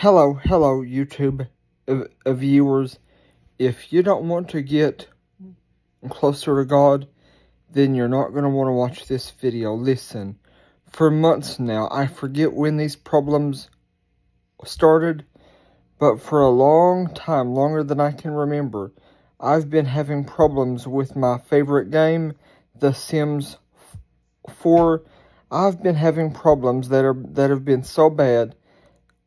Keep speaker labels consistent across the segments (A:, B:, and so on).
A: Hello, hello, YouTube uh, uh, viewers. If you don't want to get closer to God, then you're not going to want to watch this video. Listen, for months now, I forget when these problems started, but for a long time, longer than I can remember, I've been having problems with my favorite game, The Sims 4. I've been having problems that are that have been so bad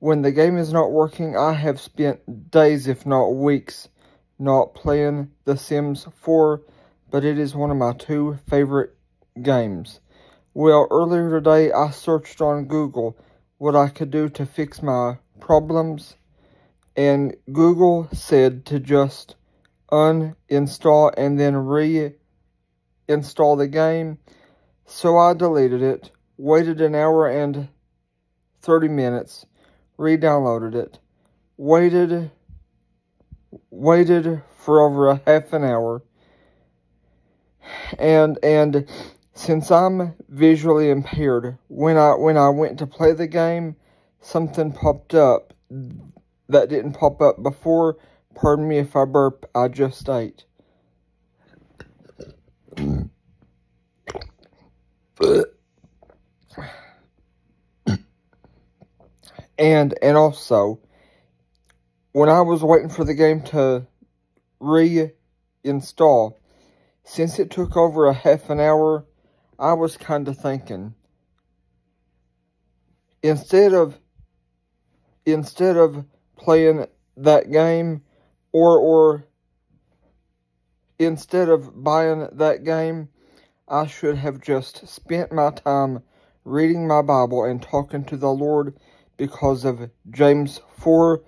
A: when the game is not working, I have spent days, if not weeks, not playing The Sims 4, but it is one of my two favorite games. Well, earlier today, I searched on Google what I could do to fix my problems, and Google said to just uninstall and then reinstall the game. So I deleted it, waited an hour and 30 minutes, re-downloaded it, waited, waited for over a half an hour, and and since I'm visually impaired, when I when I went to play the game, something popped up that didn't pop up before. Pardon me if I burp. I just ate. And and also, when I was waiting for the game to reinstall, since it took over a half an hour, I was kind of thinking instead of instead of playing that game or or instead of buying that game, I should have just spent my time reading my Bible and talking to the Lord because of James 4,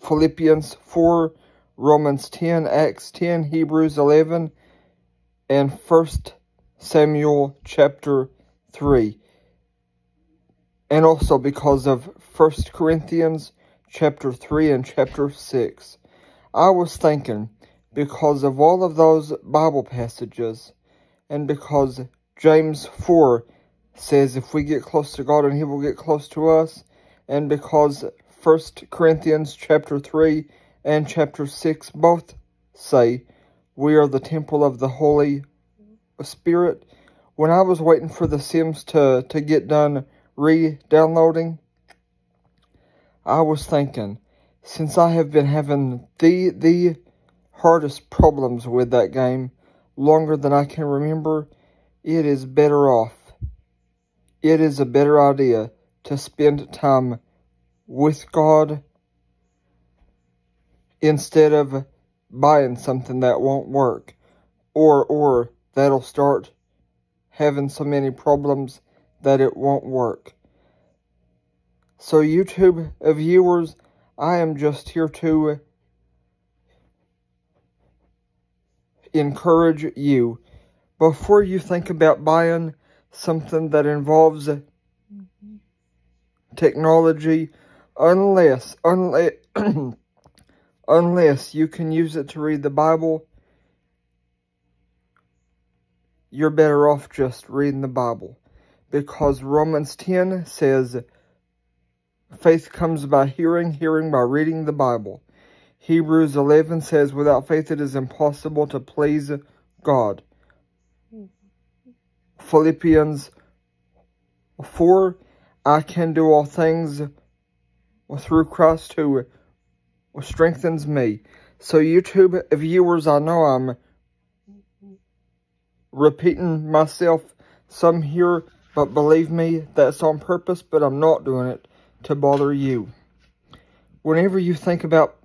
A: Philippians 4, Romans 10, Acts 10, Hebrews 11, and 1 Samuel chapter 3. And also because of 1 Corinthians chapter 3 and chapter 6. I was thinking, because of all of those Bible passages, and because James 4 says if we get close to God and he will get close to us. And because First Corinthians chapter 3 and chapter 6 both say we are the temple of the Holy Spirit. When I was waiting for the Sims to, to get done re-downloading, I was thinking, since I have been having the, the hardest problems with that game longer than I can remember, it is better off it is a better idea to spend time with God instead of buying something that won't work or or that'll start having so many problems that it won't work. So YouTube viewers, I am just here to encourage you before you think about buying something that involves technology unless unless unless you can use it to read the Bible you're better off just reading the Bible. Because Romans 10 says faith comes by hearing hearing by reading the Bible. Hebrews 11 says without faith it is impossible to please God Philippians 4, I can do all things through Christ who strengthens me. So YouTube viewers, I know I'm repeating myself some here, but believe me, that's on purpose, but I'm not doing it to bother you. Whenever you think about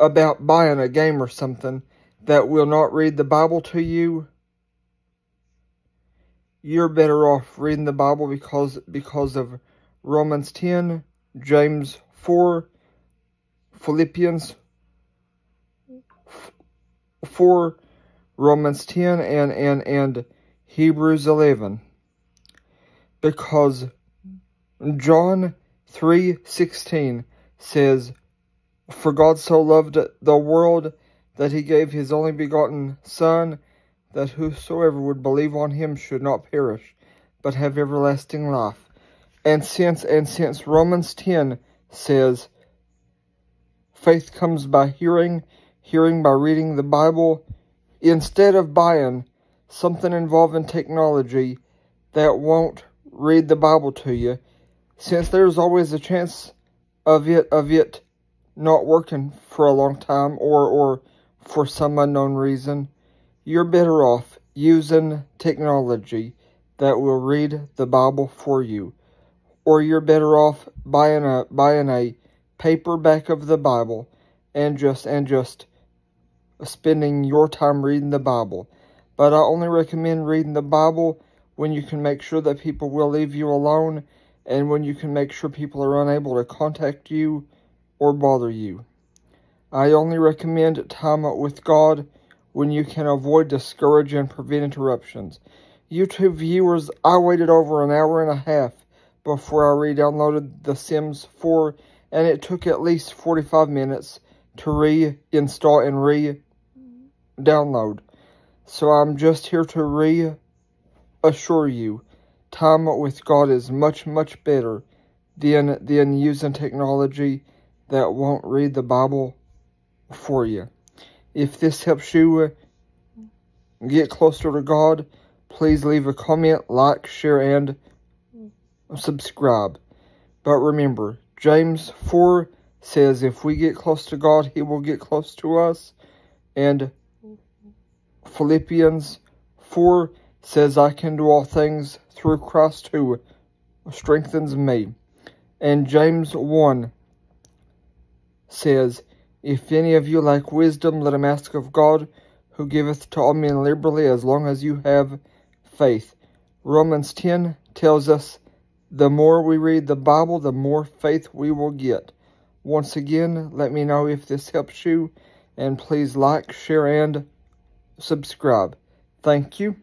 A: about buying a game or something that will not read the Bible to you, you're better off reading the Bible because because of Romans 10, James 4, Philippians 4, Romans 10, and, and, and Hebrews 11. Because John 3.16 says, For God so loved the world that he gave his only begotten Son, that whosoever would believe on him should not perish, but have everlasting life. And since and since Romans 10 says, faith comes by hearing, hearing by reading the Bible. Instead of buying something involving technology that won't read the Bible to you, since there's always a chance of it of it not working for a long time or or for some unknown reason, you're better off using technology that will read the Bible for you. Or you're better off buying a buying a paperback of the Bible and just and just spending your time reading the Bible. But I only recommend reading the Bible when you can make sure that people will leave you alone and when you can make sure people are unable to contact you or bother you. I only recommend time with God when you can avoid discourage and prevent interruptions. YouTube viewers, I waited over an hour and a half before I re-downloaded The Sims 4, and it took at least 45 minutes to reinstall and re-download. So I'm just here to reassure you, time with God is much, much better than, than using technology that won't read the Bible for you. If this helps you uh, get closer to God, please leave a comment, like, share, and subscribe. But remember, James 4 says if we get close to God, he will get close to us. And Philippians 4 says I can do all things through Christ who strengthens me. And James 1 says, If any of you lack wisdom, let him ask of God, who giveth to all men liberally, as long as you have faith. Romans 10 tells us, the more we read the Bible, the more faith we will get. Once again, let me know if this helps you, and please like, share, and subscribe. Thank you.